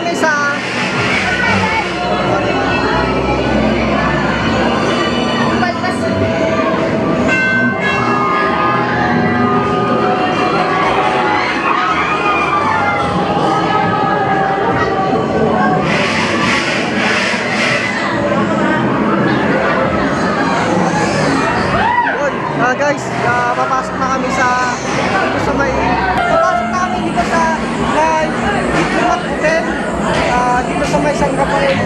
ang isa. Ah, guys, uh, papasok xanh các em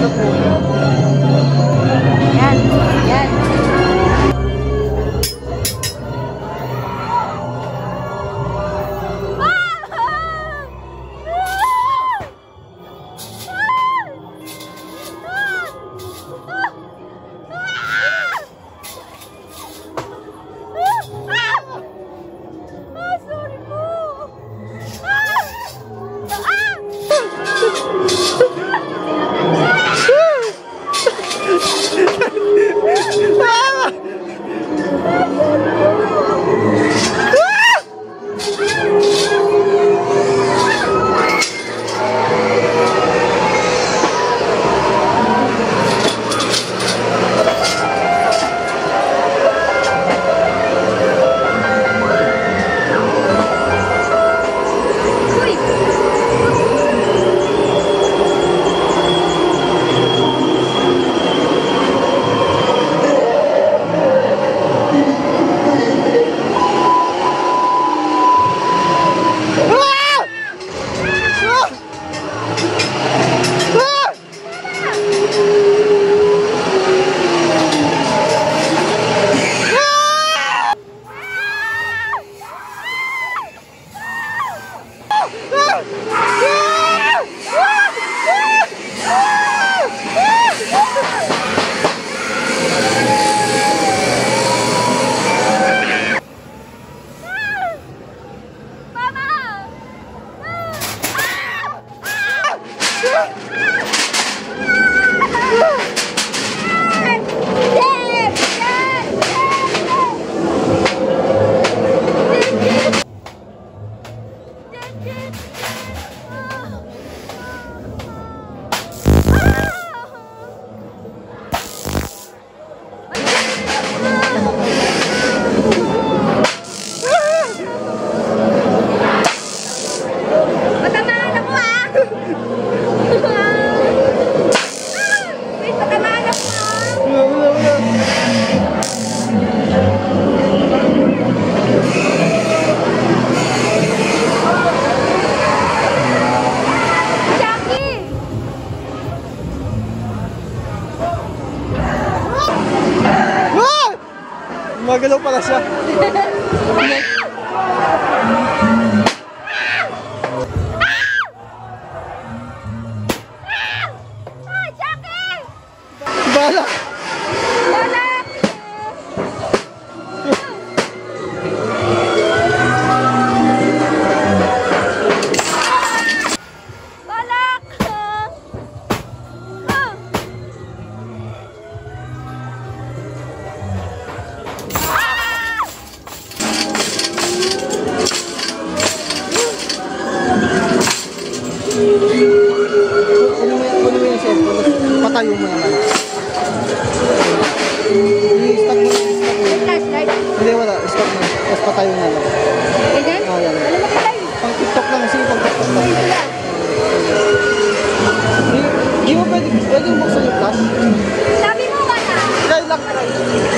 собой. Pwede mo buksan yung plus? Sabi mo wala. Try lang, try.